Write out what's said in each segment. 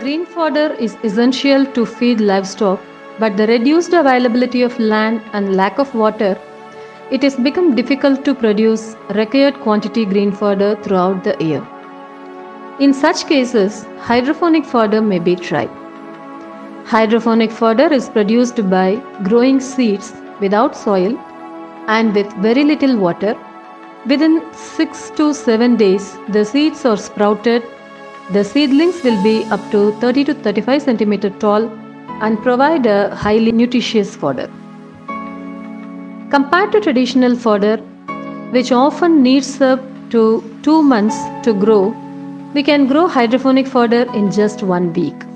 Green fodder is essential to feed livestock, but the reduced availability of land and lack of water, it has become difficult to produce required quantity green fodder throughout the year. In such cases, hydroponic fodder may be tried. Hydroponic fodder is produced by growing seeds without soil and with very little water. Within 6 to 7 days, the seeds are sprouted. The seedlings will be up to 30 to 35 centimeter tall and provide a highly nutritious fodder. Compared to traditional fodder, which often needs up to 2 months to grow, we can grow hydroponic fodder in just one week.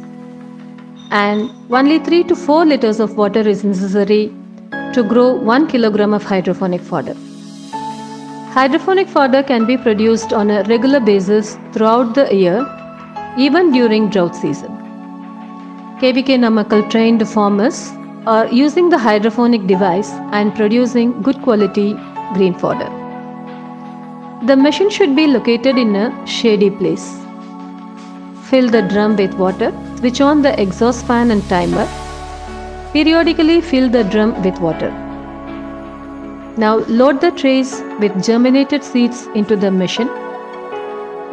And only 3 to 4 liters of water is necessary to grow 1 kilogram of hydroponic fodder. Hydroponic fodder can be produced on a regular basis throughout the year, even during drought season. KVK Namakkal trained farmers are using the hydroponic device and producing good quality green fodder. The machine should be located in a shady place. Fill the drum with water, switch on the exhaust fan and timer. Periodically fill the drum with water. Now load the trays with germinated seeds into the machine.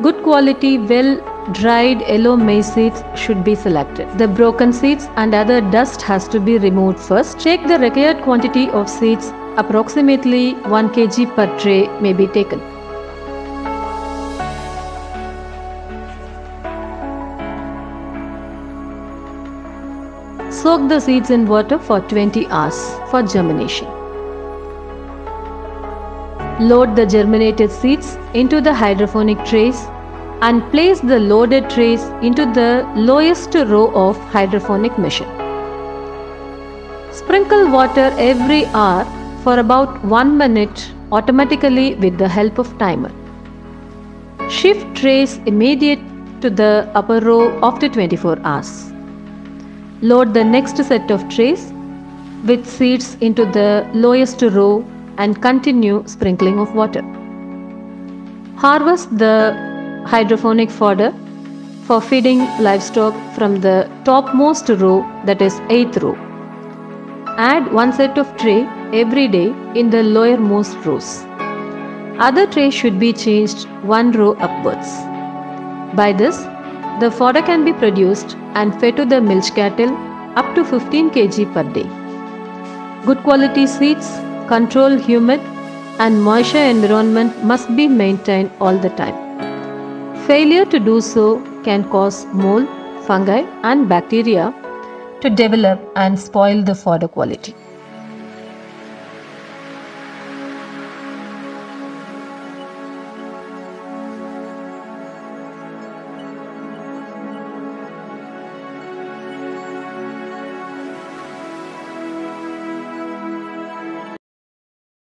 Good quality, well dried yellow maize seeds should be selected. The broken seeds and other dust has to be removed first. Check the required quantity of seeds. Approximately 1 kg per tray may be taken. Soak the seeds in water for 20 hours for germination. Load the germinated seeds into the hydroponic trays and place the loaded trays into the lowest row of hydroponic machine. Sprinkle water every hour for about 1 minute automatically with the help of timer. Shift trays immediate to the upper row after 24 hours. Load the next set of trays with seeds into the lowest row and continue sprinkling of water. Harvest the hydroponic fodder for feeding livestock from the topmost row that is 8th row. Add one set of tray every day in the lowermost rows. Other trays should be changed one row upwards. By this, the fodder can be produced and fed to the milch cattle up to 15 kg per day. Good quality seeds, control humid and moisture environment must be maintained all the time. Failure to do so can cause mold, fungi and bacteria to develop and spoil the fodder quality.